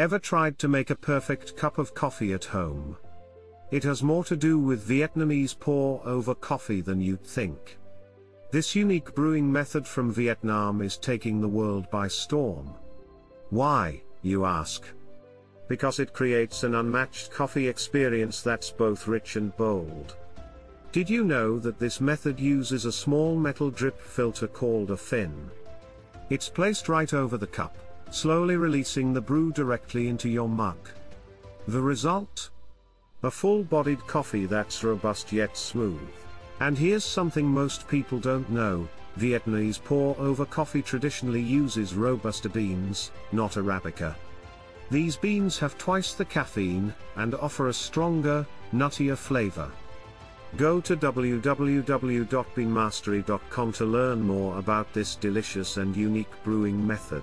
Ever tried to make a perfect cup of coffee at home? It has more to do with Vietnamese pour over coffee than you'd think. This unique brewing method from Vietnam is taking the world by storm. Why, you ask? Because it creates an unmatched coffee experience that's both rich and bold. Did you know that this method uses a small metal drip filter called a phin? It's placed right over the cup, slowly releasing the brew directly into your mug. The result? A full-bodied coffee that's robust yet smooth. And here's something most people don't know, Vietnamese pour-over coffee traditionally uses Robusta beans, not Arabica. These beans have twice the caffeine, and offer a stronger, nuttier flavor. Go to www.beanmastery.com to learn more about this delicious and unique brewing method.